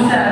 Musa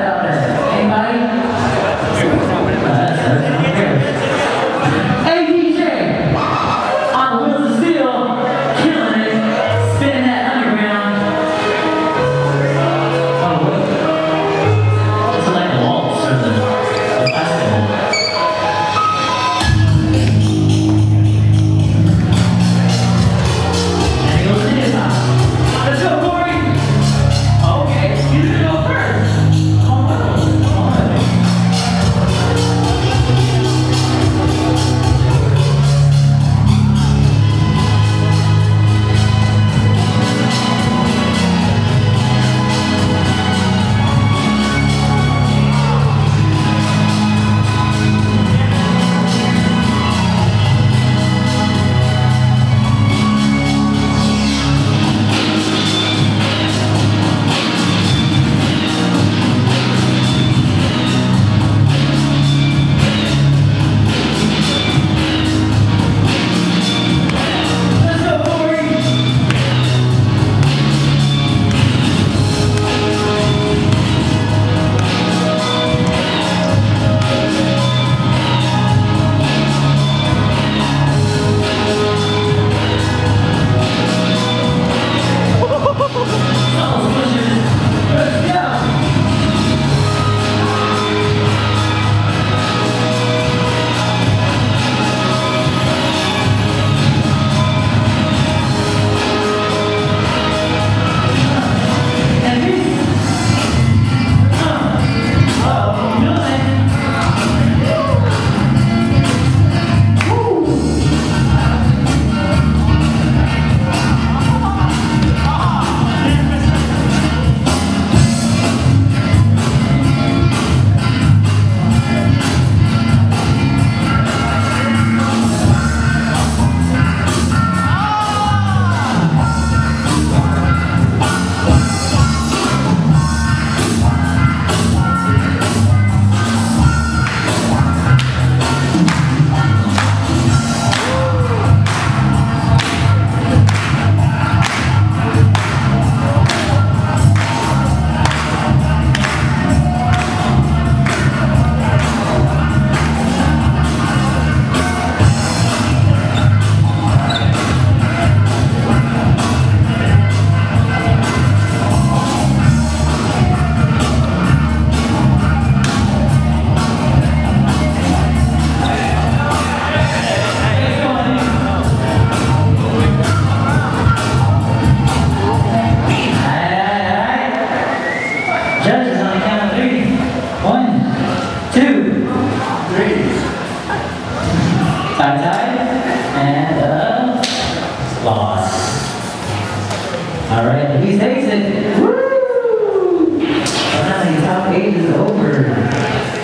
Judges on the count of three. One, two, three. Time and a loss. All right, he takes it. Woo! Finally, top eight is over.